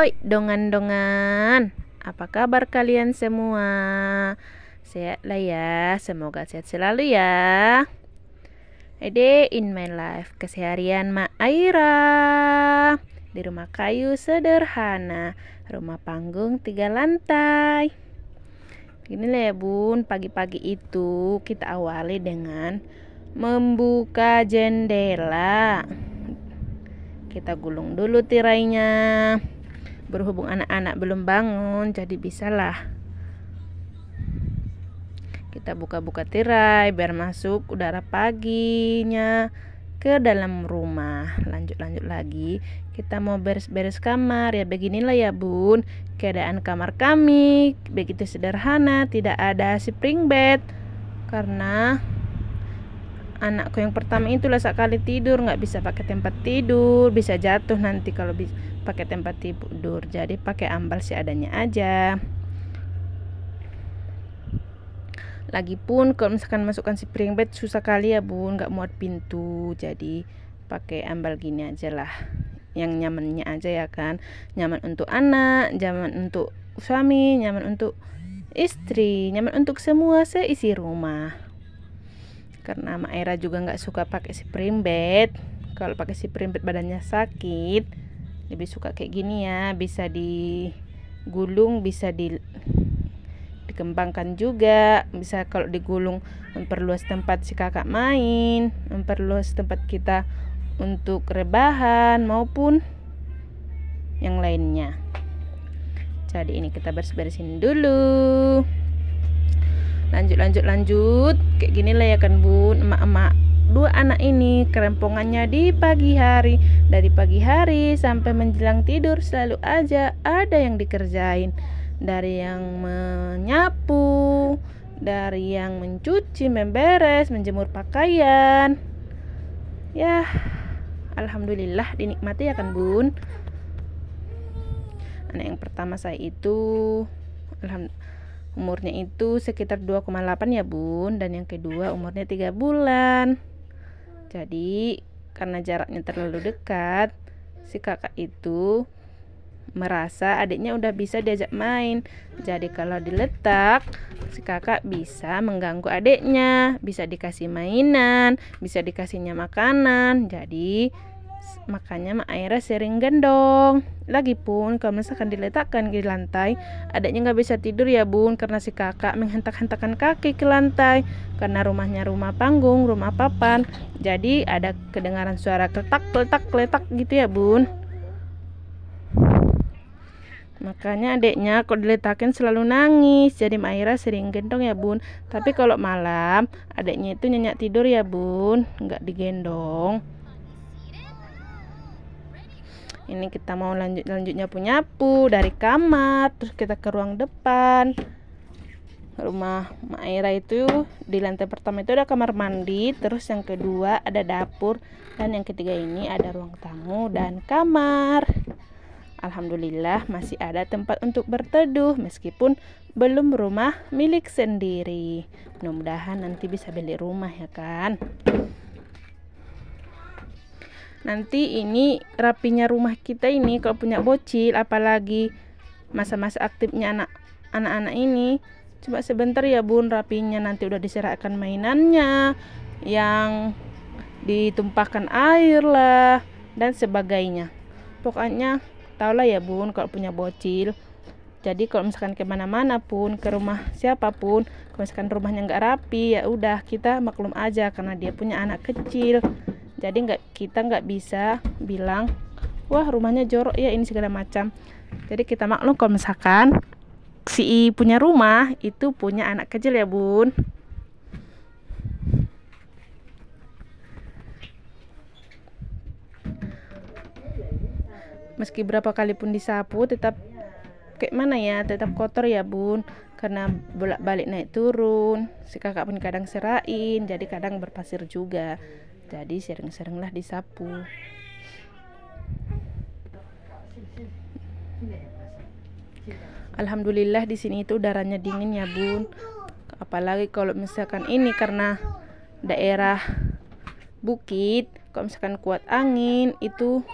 Hoi dongan-dongan. Apa kabar kalian semua? Sehat lah ya Semoga sehat selalu ya. Ede in my life Keseharian Mak Aira. Di rumah kayu sederhana Rumah panggung tiga lantai. Gini lah ya bun Pagi-pagi itu kita awali dengan Membuka jendela. Kita gulung dulu tirainya berhubung anak-anak belum bangun jadi bisalah. Kita buka-buka tirai biar masuk udara paginya ke dalam rumah. Lanjut-lanjut lagi. Kita mau beres-beres kamar. Ya beginilah ya bun. Keadaan kamar kami begitu sederhana tidak ada spring bed. Karena anakku yang pertama itulah sekali tidur nggak bisa pakai tempat tidur bisa jatuh nanti kalau bisa pakai tempat tidur. Jadi pakai ambal seadanya aja. Lagi pun kalau misalkan masukkan si spring bed susah kali ya bun. Nggak muat pintu. Jadi pakai ambal gini aja lah. Yang nyamannya aja ya kan. Nyaman untuk anak nyaman untuk suami nyaman untuk istri nyaman untuk semua seisi rumah. Karena Mak Era juga nggak suka pakai spring bed. Kalau pakai spring bed badannya sakit lebih suka kayak gini ya. Bisa digulung bisa di dikembangkan juga. Bisa kalau digulung memperluas tempat si kakak main memperluas tempat kita untuk rebahan maupun yang lainnya. Jadi ini kita beres-beresin dulu. Lanjut lanjut lanjut. Kayak gini lah ya kan bun emak-emak dua anak ini kerempongannya di pagi hari. Dari pagi hari sampai menjelang tidur selalu aja ada yang dikerjain. Dari yang menyapu dari yang mencuci memberes menjemur pakaian. Ya alhamdulillah dinikmati ya kan bun. Anak yang pertama saya itu alhamdulillah umurnya itu sekitar 2,8 ya bun. Dan yang kedua umurnya 3 bulan jadi karena jaraknya terlalu dekat si kakak itu merasa adiknya udah bisa diajak main. Jadi kalau diletak si kakak bisa mengganggu adiknya bisa dikasih mainan bisa dikasihnya makanan. Jadi makanya Mak Aira sering gendong. Lagipun kalau misalkan diletakkan di lantai adanya nggak bisa tidur ya bun. Karena si kakak menghentak-hentakan kaki ke lantai. Karena rumahnya rumah panggung rumah papan. Jadi ada kedengaran suara kletak gitu ya bun. Makanya adiknya kalau diletakin selalu nangis. Jadi Maira sering gendong ya bun. Tapi kalau malam adiknya itu nyenyak tidur ya bun. Nggak digendong ini kita mau lanjut lanjutnya punya nyapu dari kamar terus kita ke ruang depan. Rumah Maira itu di lantai pertama itu ada kamar mandi terus yang kedua ada dapur dan yang ketiga ini ada ruang tamu dan kamar. Alhamdulillah masih ada tempat untuk berteduh meskipun belum rumah milik sendiri. Mudah-mudahan nanti bisa beli rumah ya kan nanti ini rapinya rumah kita ini kalau punya bocil apalagi masa-masa aktifnya anak anak-anak ini. Coba sebentar ya bun rapinya nanti udah diserahkan mainannya yang ditumpahkan air lah dan sebagainya. Pokoknya tau lah ya bun kalau punya bocil. Jadi kalau misalkan ke mana-mana pun ke rumah siapa pun kalau misalkan rumahnya nggak rapi ya udah kita maklum aja karena dia punya anak kecil jadi nggak kita nggak bisa bilang wah rumahnya jorok ya ini segala macam. Jadi kita maklum kalau misalkan si punya rumah itu punya anak kecil ya bun. Meski berapa kali pun disapu tetap kayak mana ya tetap kotor ya bun. Karena bolak-balik naik turun si kakak pun kadang serain jadi kadang berpasir juga jadi sering-seringlah disapu. Alhamdulillah di sini itu udaranya dingin ya bun. Apalagi kalau misalkan ini karena daerah bukit kalau misalkan kuat angin itu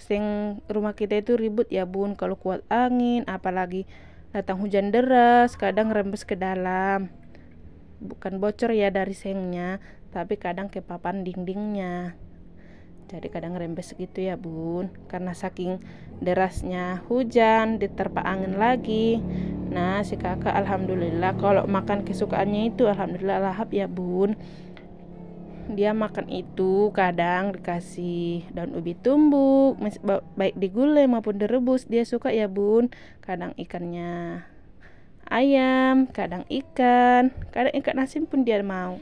seng rumah kita itu ribut ya bun. Kalau kuat angin apalagi datang hujan deras kadang rembes ke dalam bukan bocor ya dari sengnya tapi kadang ke papan dindingnya. Jadi kadang rembes gitu ya bun. Karena saking derasnya hujan diterpa angin lagi. Nah si kakak alhamdulillah kalau makan kesukaannya itu alhamdulillah lahap ya bun. Dia makan itu kadang dikasih daun ubi tumbuk baik digulai maupun direbus. Dia suka ya bun kadang ikannya ayam kadang ikan. Kadang ikan asin pun dia mau.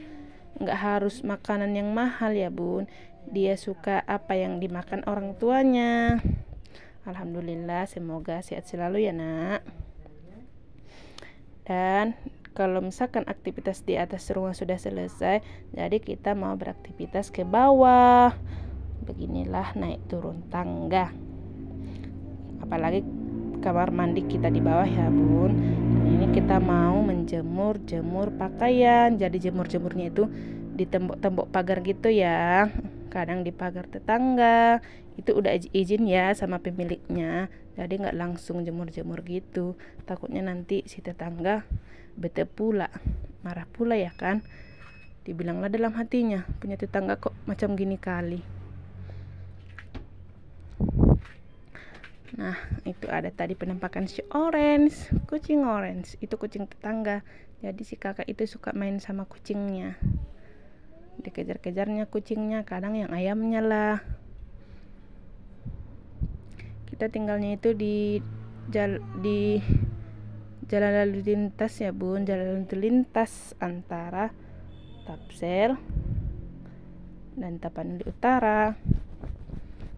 Nggak harus makanan yang mahal ya bun. Dia suka apa yang dimakan orang tuanya. Alhamdulillah semoga sehat selalu ya nak. Dan kalau misalkan aktivitas di atas rumah sudah selesai jadi kita mau beraktivitas ke bawah. Beginilah naik turun tangga. Apalagi kamar mandi kita di bawah ya bun. Dan ini kita mau menjemur jemur pakaian. Jadi jemur jemurnya itu di tembok-tembok pagar gitu ya. Kadang di pagar tetangga. Itu udah izin ya sama pemiliknya. Jadi nggak langsung jemur-jemur gitu. Takutnya nanti si tetangga bete pula marah pula ya kan. Dibilanglah dalam hatinya punya tetangga kok macam gini kali nah itu ada tadi penampakan si orange kucing orange. Itu kucing tetangga. Jadi si kakak itu suka main sama kucingnya. Dikejar-kejarnya kucingnya kadang yang ayamnya lah. Kita tinggalnya itu di jal di jalan lalu lintas ya bun. Jalan lalu lintas antara Tapsel dan Tapanuli Utara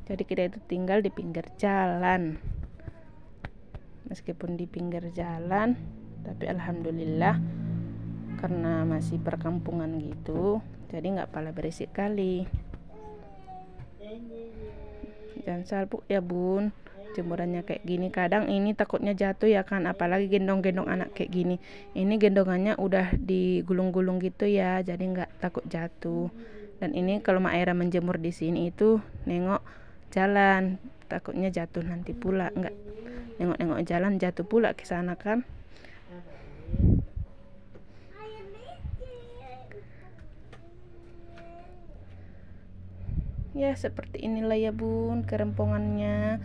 jadi kita itu tinggal di pinggir jalan. Meskipun di pinggir jalan tapi alhamdulillah karena masih perkampungan gitu jadi nggak pala berisik kali. Jangan salpuk ya bun. Jemurannya kayak gini kadang ini takutnya jatuh ya kan apalagi gendong-gendong anak kayak gini. Ini gendongannya udah digulung-gulung gitu ya jadi nggak takut jatuh. Dan ini kalau Maera menjemur di sini itu nengok jalan. Takutnya jatuh nanti pula. Nggak nengok-nengok jalan jatuh pula ke sana kan. Ya seperti inilah ya bun kerempongannya.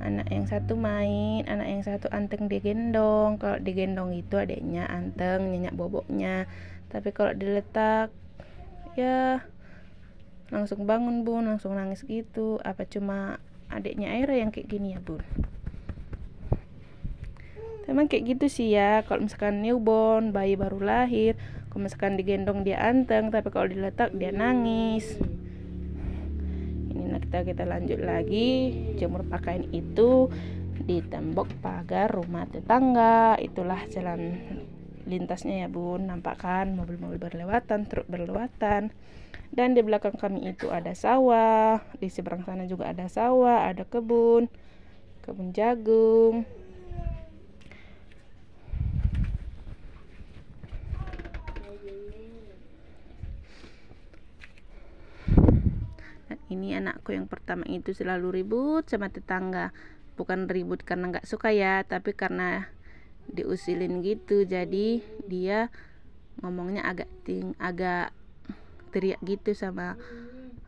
Anak yang satu main anak yang satu anteng digendong. Kalau digendong itu adiknya anteng nyenyak boboknya. Tapi kalau diletak ya langsung bangun bun. Langsung nangis gitu. Apa cuma adiknya Aira yang kayak gini ya bun? Emang kayak gitu sih ya. Kalau misalkan newborn bayi baru lahir kalau misalkan digendong dia anteng tapi kalau diletak dia nangis. Kita kita lanjut lagi. Jemur pakaian itu di tembok pagar rumah tetangga. Itulah jalan lintasnya ya bun. Nampak kan mobil-mobil berlewatan truk berlewatan. Dan di belakang kami itu ada sawah di seberang sana juga ada sawah ada kebun kebun jagung. Ini anakku yang pertama itu selalu ribut sama tetangga. Bukan ribut karena nggak suka ya tapi karena diusilin gitu. Jadi dia ngomongnya agak ting agak teriak gitu sama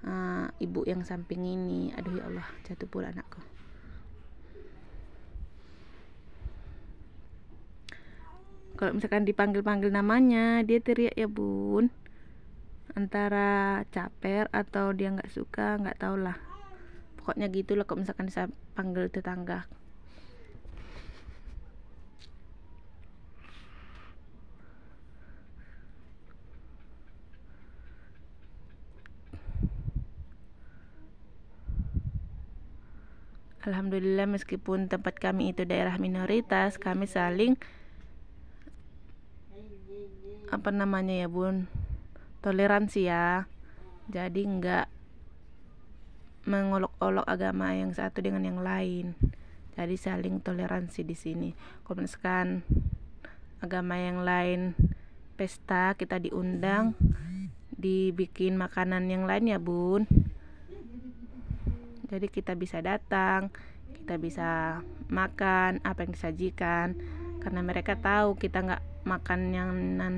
uh, ibu yang samping ini. Aduh ya Allah jatuh pula anakku. Kalau misalkan dipanggil-panggil namanya dia teriak ya bun antara caper atau dia nggak suka nggak tau lah. Pokoknya gitulah kok misalkan saya panggil tetangga Alhamdulillah meskipun tempat kami itu daerah minoritas kami saling apa namanya ya bun? Toleransi ya. Jadi enggak mengolok-olok agama yang satu dengan yang lain. Jadi saling toleransi di sini. Kalau agama yang lain pesta kita diundang dibikin makanan yang lain ya bun jadi kita bisa datang kita bisa makan apa yang disajikan. Karena mereka tahu kita nggak makan yang nan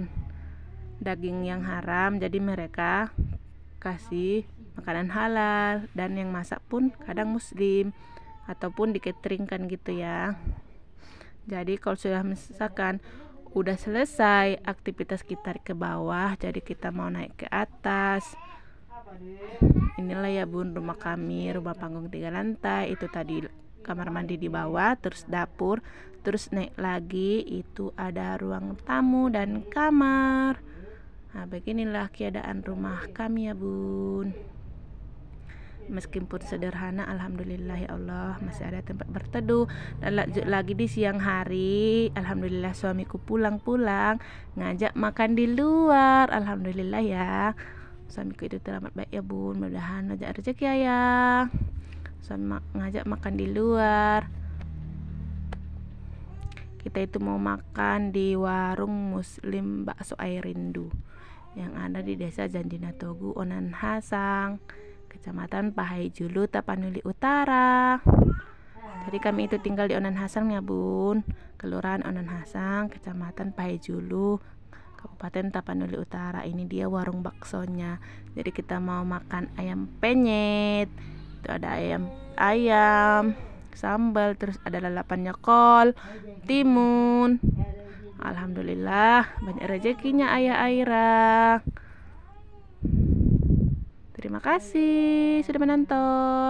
daging yang haram jadi mereka kasih makanan halal dan yang masak pun kadang muslim ataupun diketeringkan gitu ya. Jadi kalau sudah misalkan udah selesai aktivitas kita ke bawah jadi kita mau naik ke atas inilah ya bun rumah kami rumah panggung tiga lantai itu tadi kamar mandi di bawah terus dapur terus naik lagi itu ada ruang tamu dan kamar. Nah beginilah keadaan rumah kami ya bun. Meskipun sederhana alhamdulillah ya Allah masih ada tempat berteduh. Dan lagi di siang hari alhamdulillah suamiku pulang-pulang ngajak makan di luar. Alhamdulillah ya suamiku itu teramat baik ya bun. Mudah-mudahan ngajak rezeki ya suami ngajak makan di luar. Kita itu mau makan di warung muslim bakso air rindu yang ada di desa Janjina Togu Onan Hasang Kecamatan Pahai Julu, Tapanuli Utara. Jadi kami itu tinggal di Onan Hasang ya bun. Kelurahan Onan Hasang, Kecamatan Pahai Julu, Kabupaten Tapanuli Utara Ini dia warung baksonya. Jadi kita mau makan ayam penyet Itu ada ayam ayam sambal terus ada lalapannya kol timun. Alhamdulillah banyak rezekinya ayah Aira. Terima kasih sudah menonton.